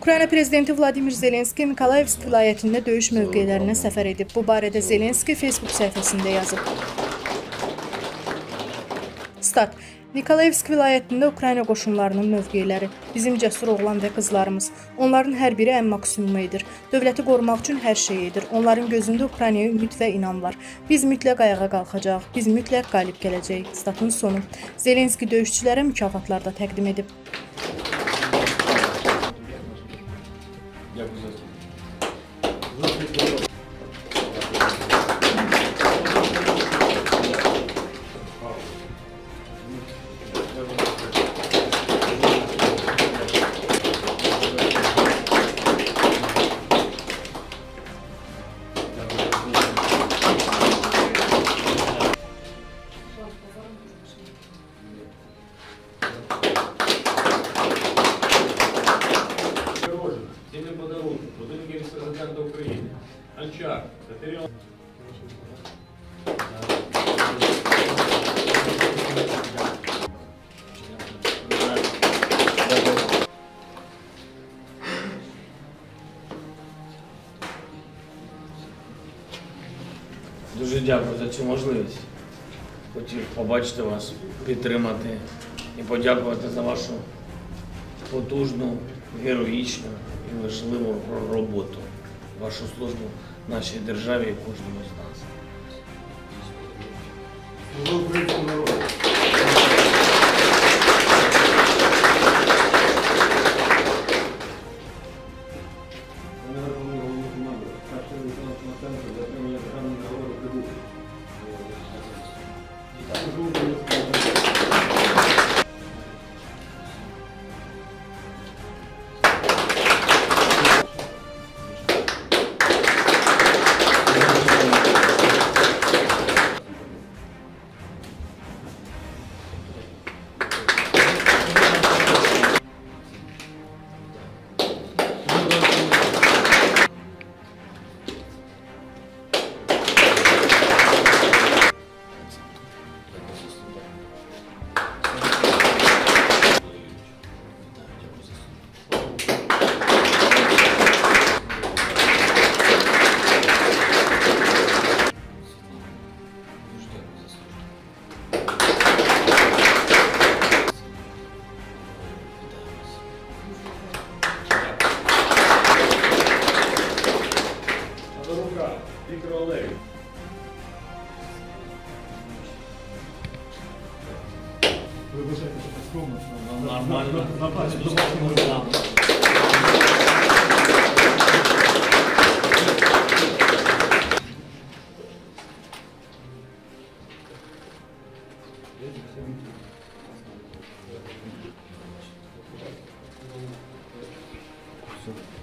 Ukrayna prezidenti Vladimir Zelenski Nikolayevsk vilayətində döyüş mövqelərinə səfər edib. Bu barədə Zelenski Facebook səhifəsində yazıb. Stat. Nikolayevsk vilayətində Ukrayna qoşunlarının mövqeləri, bizim cəsur oğlan və qızlarımız. Onların hər biri ən maksimumu edir. Dövləti qorumaq üçün hər şey edir. Onların gözündə Ukraynaya ümid və inam var. Biz mütləq ayağa qalxacağıq. Biz mütləq qalib gələcəyik. Statın sonu. Zelenski döyüşçülərə mükafatlar da təqdim edib. Дякую за Анчар, Катерина. Дуже дякую за цю можливість. Хотів побачити вас, підтримати і подякувати за вашу потужну, героїчну і важливу роботу, вашу службу нашій державі і кожному з нас. Віктор Олегович. Вибачайте, що так скромно. Нормально. На пам'ять до вашого Все.